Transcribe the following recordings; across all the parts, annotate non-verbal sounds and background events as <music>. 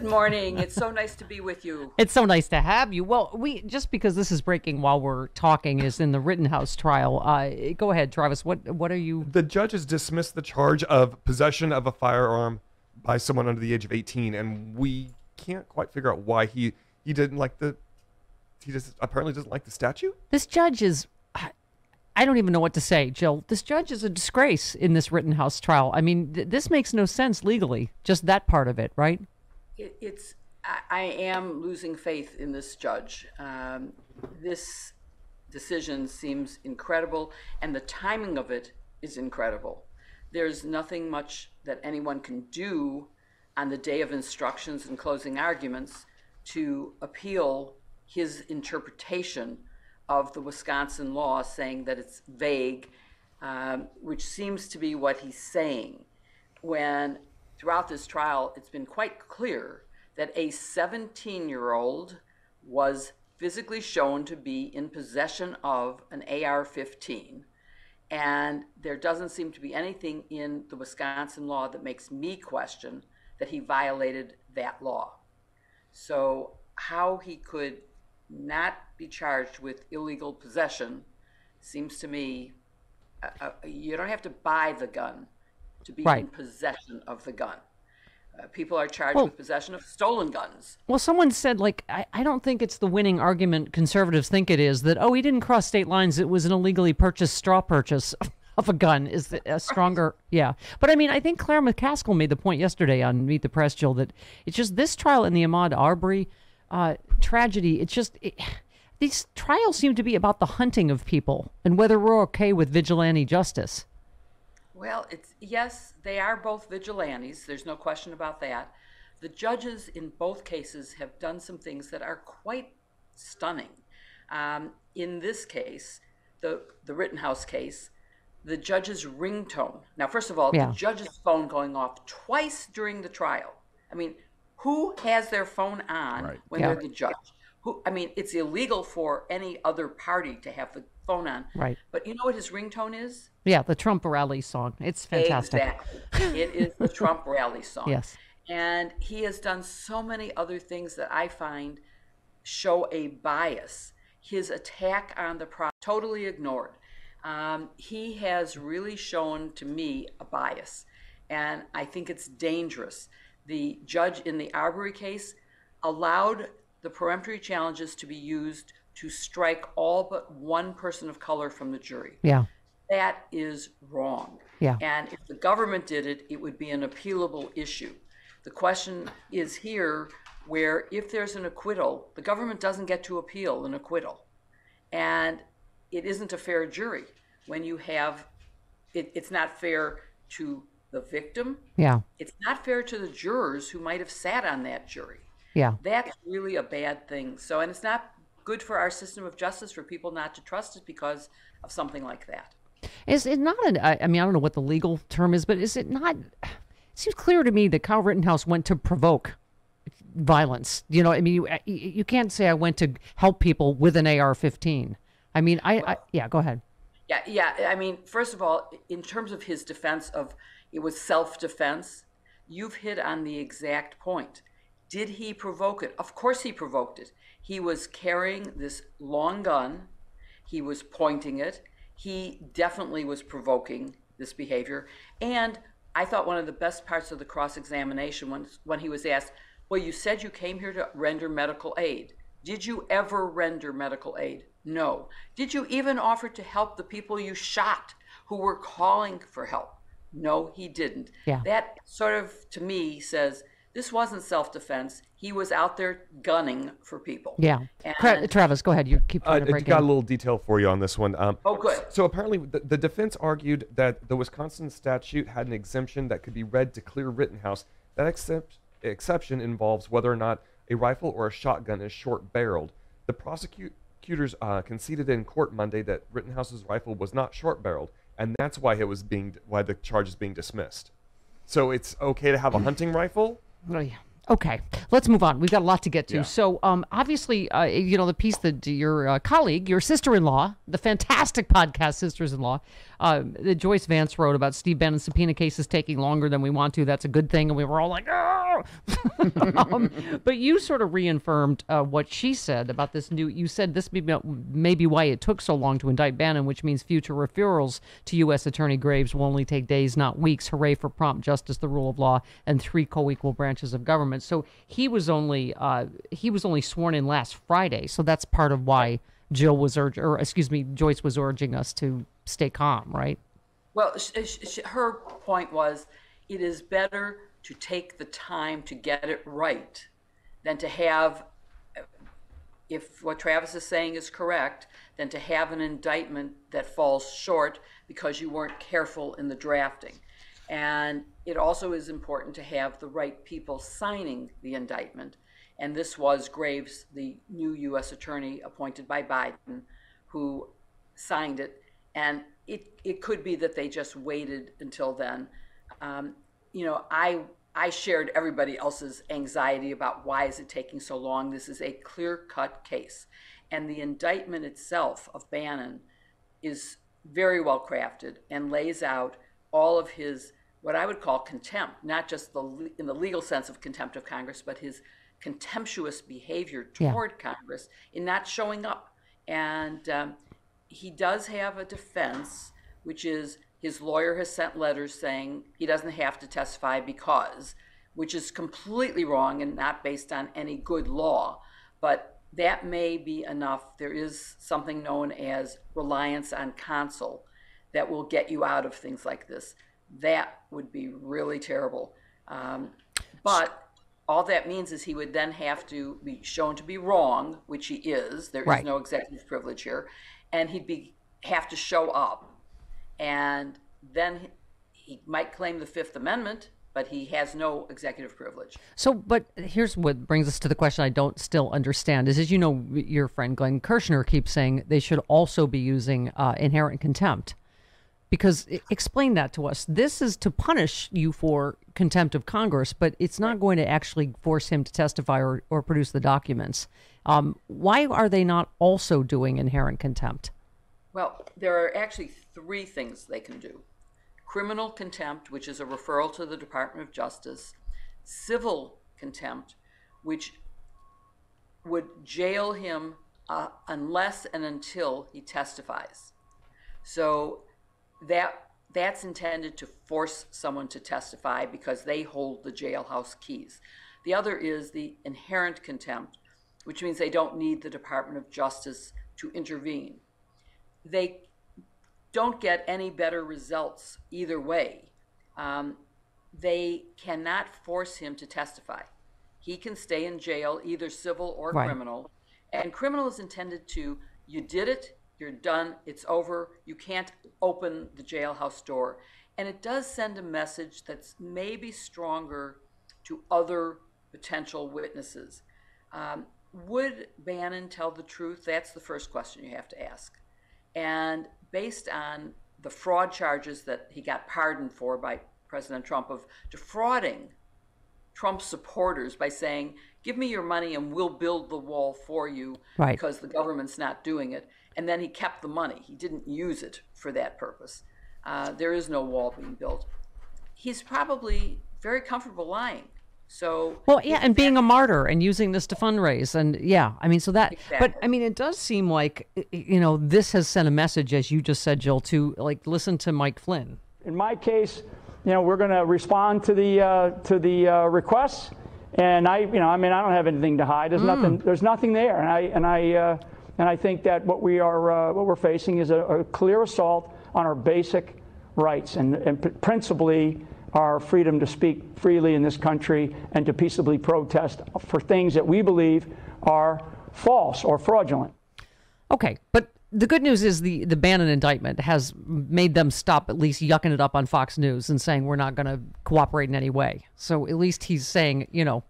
Good morning. It's so nice to be with you. <laughs> It's so nice to have you. Well, we just because this is breaking while we're talking is in the Rittenhouse trial. Uh, go ahead, Travis. What what are you? The judges dismissed the charge of possession of a firearm by someone under the age of 18, and we can't quite figure out why he he didn't like the he just apparently doesn't like the statute. This judge is. I don't even know what to say, Jill. This judge is a disgrace in this Rittenhouse trial. I mean, th- this makes no sense legally. Just that part of it, right? It, it's I, I am losing faith in this judge. Um, this decision seems incredible, and the timing of it is incredible. There's nothing much that anyone can do on the day of instructions and closing arguments to appeal his interpretation of the Wisconsin law, saying that it's vague, um, which seems to be what he's saying. When throughout this trial, it's been quite clear that a 17 year old was physically shown to be in possession of an AR 15. And there doesn't seem to be anything in the Wisconsin law that makes me question that he violated that law. So, how he could not be charged with illegal possession seems to me uh, uh, you don't have to buy the gun to be Right. in possession of the gun. Uh, people are charged Well- with possession of stolen guns. Well, someone said, like, I, I don't think it's the winning argument conservatives think it is that, oh, he didn't cross state lines. It was an illegally purchased straw purchase <laughs> of a gun, is a stronger, yeah. But I mean, I think Claire McCaskill made the point yesterday on Meet the Press, Jill, that it's just this trial in the Ahmaud Arbery uh, tragedy, it's just, it, these trials seem to be about the hunting of people and whether we're okay with vigilante justice. Well, it's yes, they are both vigilantes. There's no question about that. The judges in both cases have done some things that are quite stunning. Um, in this case, the the Rittenhouse case, the judge's ringtone. Now, first of all, Yeah. the judge's phone going off twice during the trial. I mean, who has their phone on Right. when Yeah. they're the judge? Who? I mean, it's illegal for any other party to have the phone on. Right. But you know what his ringtone is? Yeah, the Trump rally song. It's fantastic. Exactly. it is the <laughs> Trump rally song. Yes. And he has done so many other things that I find show a bias. His attack on the pro totally ignored. Um, he has really shown to me a bias, and I think it's dangerous. The judge in the Arbery case allowed the peremptory challenges to be used to strike all but one person of color from the jury. Yeah. That is wrong. Yeah. And if the government did it, it would be an appealable issue. The question is here where if there's an acquittal, the government doesn't get to appeal an acquittal. And it isn't a fair jury when you have, it, it's not fair to the victim. Yeah. It's not fair to the jurors who might have sat on that jury. Yeah. That's really a bad thing. So, and it's not good for our system of justice for people not to trust it because of something like that. Is it not an, I I mean, I don't know what the legal term is, but is it not, it seems clear to me that Kyle Rittenhouse went to provoke violence. You know, I mean, you, uh, you you can't say I went to help people with an AR-15. I mean, I, I yeah, go ahead. Yeah, yeah. I mean, first of all, in terms of his defense of it was self-defense, you've hit on the exact point. Did he provoke it? Of course he provoked it. He was carrying this long gun. He was pointing it. He definitely was provoking this behavior. And I thought one of the best parts of the cross-examination when when he was asked, "Well, you said you came here to render medical aid. Did you ever render medical aid?" No. Did you even offer to help the people you shot who were calling for help? No, he didn't. Yeah. That sort of, to me, says this wasn't self defense. He was out there gunning for people. Yeah. And- Travis, go ahead. You keep Uh, trying to I break got a little detail for you on this one. Um, Oh, good. So apparently, the, the defense argued that the Wisconsin statute had an exemption that could be read to clear Rittenhouse. That except, exception involves whether or not a rifle or a shotgun is short-barreled. The prosecutors uh, conceded in court Monday that Rittenhouse's rifle was not short-barreled, and that's why it was being why the charge is being dismissed. So it's okay to have a hunting rifle. Oh, yeah. Okay, let's move on. We've got a lot to get to. Yeah. So, um, obviously, uh, you know, the piece that your uh, colleague, your sister in law, the fantastic podcast Sisters in Law, uh, that Joyce Vance wrote about Steve Bannon's subpoena cases taking longer than we want to. That's a good thing. And we were all like, oh. <laughs> um, but you sort of reaffirmed uh, what she said about this new. You said this may be, may be why it took so long to indict Bannon, which means future referrals to U.S. Attorney Graves will only take days, not weeks. Hooray for prompt justice, the rule of law, and three co-equal branches of government. So he was only uh, he was only sworn in last Friday. So that's part of why Jill was urging, or excuse me, Joyce was urging us to stay calm, right? Well, her point was it is better to take the time to get it right than to have, if what Travis is saying is correct, than to have an indictment that falls short because you weren't careful in the drafting. And it also is important to have the right people signing the indictment. And this was Graves, the new U.S. attorney appointed by Biden, who signed it. And it, it could be that they just waited until then. Um, you know, I I shared everybody else's anxiety about why is it taking so long. This is a clear-cut case, and the indictment itself of Bannon is very well crafted and lays out all of his what I would call contempt, not just the in the legal sense of contempt of Congress, but his contemptuous behavior Yeah. toward Congress in not showing up. And um, he does have a defense, which is his lawyer has sent letters saying he doesn't have to testify because, which is completely wrong and not based on any good law. But that may be enough. There is something known as reliance on counsel that will get you out of things like this. That would be really terrible. Um, but all that means is he would then have to be shown to be wrong, which he is. There is Right. no executive privilege here, and he'd be have to show up, and then he, he might claim the Fifth Amendment, but he has no executive privilege. So, but here's what brings us to the question I don't still understand is, as you know, your friend Glenn Kirshner keeps saying they should also be using uh, inherent contempt. Because explain that to us. This is to punish you for contempt of Congress, but it's not going to actually force him to testify or, or produce the documents. Um, why are they not also doing inherent contempt? Well, there are actually three things they can do criminal contempt, which is a referral to the Department of Justice, civil contempt, which would jail him uh, unless and until he testifies. So that that's intended to force someone to testify because they hold the jailhouse keys. The other is the inherent contempt, which means they don't need the Department of Justice to intervene they don't get any better results either way. Um, they cannot force him to testify. He can stay in jail, either civil or Right. criminal. And criminal is intended to, you did it, you're done, it's over, you can't open the jailhouse door. And it does send a message that's maybe stronger to other potential witnesses. Um, would Bannon tell the truth? That's the first question you have to ask. And based on the fraud charges that he got pardoned for by President Trump of defrauding Trump supporters by saying, Give me your money and we'll build the wall for you Right. because the government's not doing it. And then he kept the money, he didn't use it for that purpose. Uh, there is no wall being built. He's probably very comfortable lying. So, Well, yeah, and being a martyr and using this to fundraise, and yeah, I mean, so that. But I mean, it does seem like y- y- you know this has sent a message, as you just said, Jill, to like listen to Mike Flynn. In my case, you know, we're going to respond to the uh, to the uh, requests, and I, you know, I mean, I don't have anything to hide. There's nothing. There's nothing there, and I and I uh, and I think that what we are uh, what we're facing is a, a clear assault on our basic rights, and, and principally our freedom to speak freely in this country and to peaceably protest for things that we believe are false or fraudulent. Okay, but the good news is the the Bannon indictment has made them stop at least yucking it up on Fox News and saying we're not going to cooperate in any way. So at least he's saying, you know,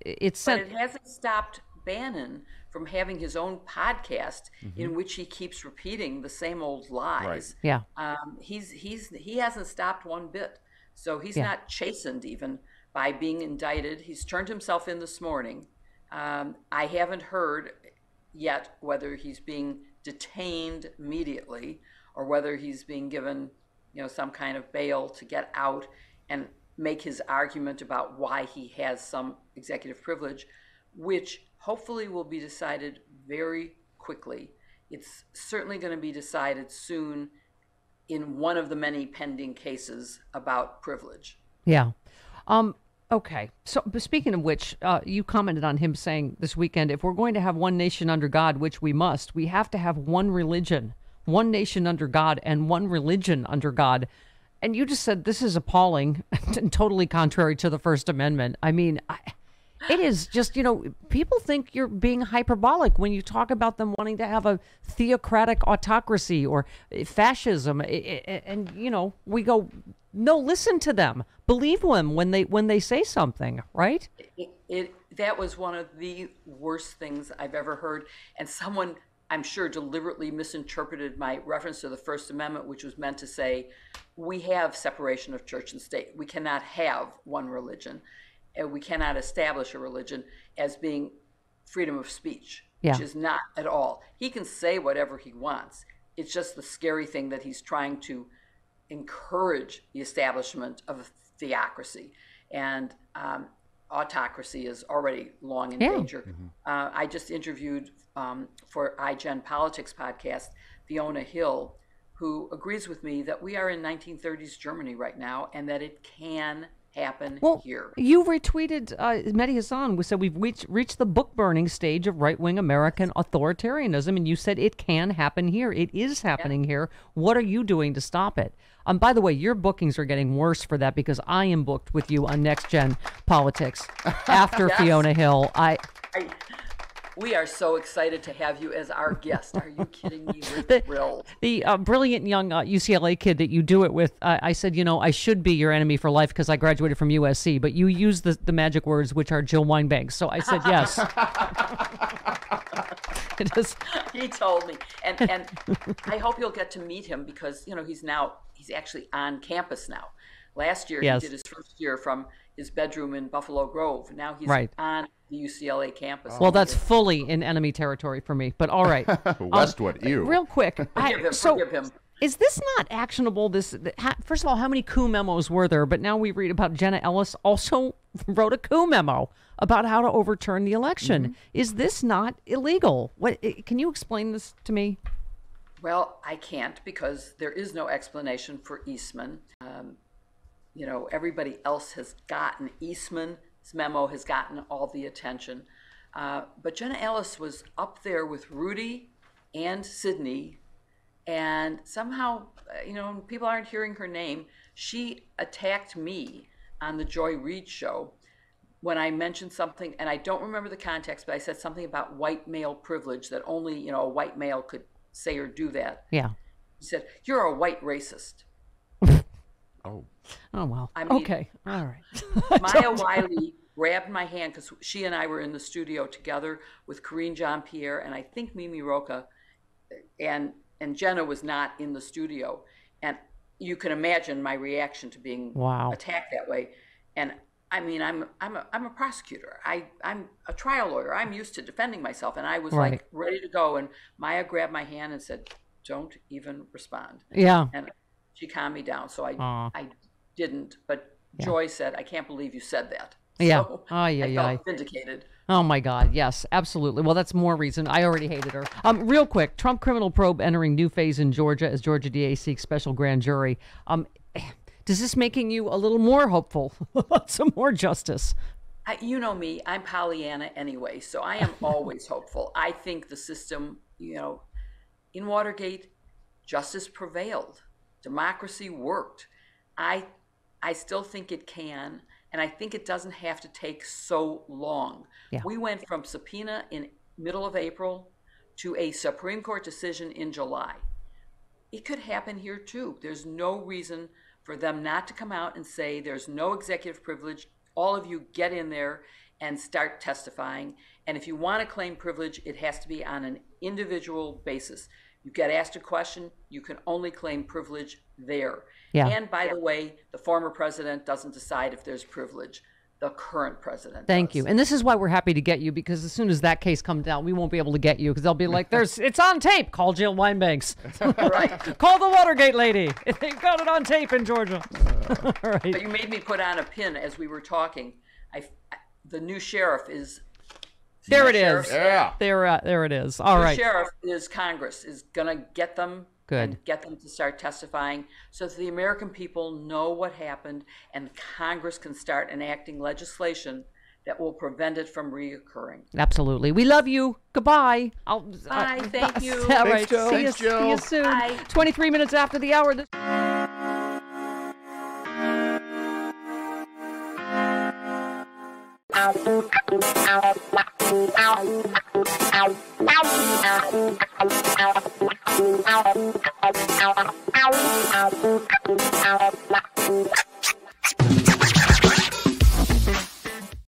it's but it hasn't stopped Bannon from having his own podcast in which he keeps repeating the same old lies. Yeah. Um, he's he's he hasn't stopped one bit. So he's Yeah. not chastened even by being indicted. He's turned himself in this morning. Um, I haven't heard yet whether he's being detained immediately or whether he's being given, you know, some kind of bail to get out and make his argument about why he has some executive privilege, which hopefully will be decided very quickly. It's certainly going to be decided soon in one of the many pending cases about privilege. Yeah. Um, okay. So, speaking of which, uh, you commented on him saying this weekend if we're going to have one nation under God, which we must, we have to have one religion, one nation under God, and one religion under God. And you just said this is appalling <laughs> and totally contrary to the First Amendment. I mean, I, it is just, you know, people think you're being hyperbolic when you talk about them wanting to have a theocratic autocracy or eh, fascism. I- I- And, you know, we go, no, listen to them. Believe them when they when they say something, right? It, it that was one of the worst things I've ever heard, and someone I'm sure deliberately misinterpreted my reference to the First Amendment, which was meant to say we have separation of church and state. We cannot have one religion, and we cannot establish a religion as being freedom of speech, Yeah. which is not at all. He can say whatever he wants. It's just the scary thing that he's trying to encourage the establishment of a theocracy. And um, autocracy is already long in Yeah. danger. Uh, I just interviewed um, for iGen Politics podcast Fiona Hill, who agrees with me that we are in 1930s Germany right now and that it can happen Well, here. you retweeted uh, Mehdi Hasan, who said we've reached, reached the book burning stage of right wing American authoritarianism, and you said it can happen here. It is happening here. What are you doing to stop it? Um, by the way, your bookings are getting worse for that because I am booked with you on Next Gen Politics <laughs> after Fiona Hill. I, we are so excited to have you as our guest. Are you kidding me? <laughs> We're the, thrilled. the uh, brilliant young uh, UCLA kid that you do it with, uh, I said, you know, I should be your enemy for life because I graduated from USC, but you use the, the magic words, which are Jill Wine-Banks. So I said yes. <laughs> <laughs> it is. he told me and and i hope you'll get to meet him because you know he's now he's actually on campus now last year Yes. he did his first year from his bedroom in buffalo grove now he's Right. on the ucla campus Well, that's fully in enemy territory for me, but all right. <laughs> Westwood, ew. Real quick, I, forgive him so forgive him is this not actionable? This first of all, how many coup memos were there? But now we read about Jenna Ellis also <laughs> wrote a coup memo about how to overturn the election. Mm-hmm. Is this not illegal? What can you explain this to me? well i can't because there is no explanation for eastman um, you know everybody else has gotten eastman's memo has gotten all the attention uh, but jenna ellis was up there with rudy and sydney and somehow, you know, people aren't hearing her name. She attacked me on the Joy Reid show when I mentioned something, and I don't remember the context, but I said something about white male privilege that only, you know, a white male could say or do that. Yeah. She said, "You're a white racist." Oh, Oh well. I mean- okay. All right. <laughs> Maya <laughs> Wiley grabbed my hand because she and I were in the studio together with Karine Jean-Pierre and I think Mimi Rocah, and and Jenna was not in the studio, and you can imagine my reaction to being Wow. attacked that way, and. I mean, I'm I'm a, I'm a prosecutor. I I'm a trial lawyer. I'm used to defending myself, and I was Right. like ready to go. And Maya grabbed my hand and said, "Don't even respond." Yeah. and she calmed me down. So I Aw. I didn't, but Joy said, "I can't believe you said that." Yeah. So Ay, I ay, felt ay. vindicated. Oh my God! Yes, absolutely. Well, that's more reason. I already hated her. Um, real quick, Trump criminal probe entering new phase in Georgia as Georgia DA seeks special grand jury. Um, does this making you a little more hopeful <laughs> about some more justice? I, you know me, I'm Pollyanna anyway, so I am <laughs> always hopeful. I think the system, you know, in Watergate, justice prevailed, democracy worked. I I still think it can, and I think it doesn't have to take so long. Yeah. We went from subpoena in middle of April to a Supreme Court decision in July. It could happen here too. There's no reason for them not to come out and say there's no executive privilege. All of you get in there and start testifying. And if you want to claim privilege, it has to be on an individual basis. You get asked a question, you can only claim privilege there. Yeah. And by the way, the former president doesn't decide if there's privilege. The current president. Thank does. you. And this is why we're happy to get you because as soon as that case comes down, we won't be able to get you because they'll be like, "There's, it's on tape. Call Jill Wine-Banks. <laughs> Right. <laughs> Call the Watergate lady. <laughs> They've got it on tape in Georgia." All right. But you made me put on a pin as we were talking. I, I- the new sheriff is. There it is. Sheriff- Yeah. There, uh, there it is. All The right. sheriff is Congress is gonna get them Good. and get them to start testifying so that the American people know what happened and Congress can start enacting legislation that will prevent it from reoccurring. Absolutely. We love you. Goodbye. I'll, Bye. Thank you. All right. Jill. See, Thanks, you, see you soon. Bye. 23 minutes after the hour. This-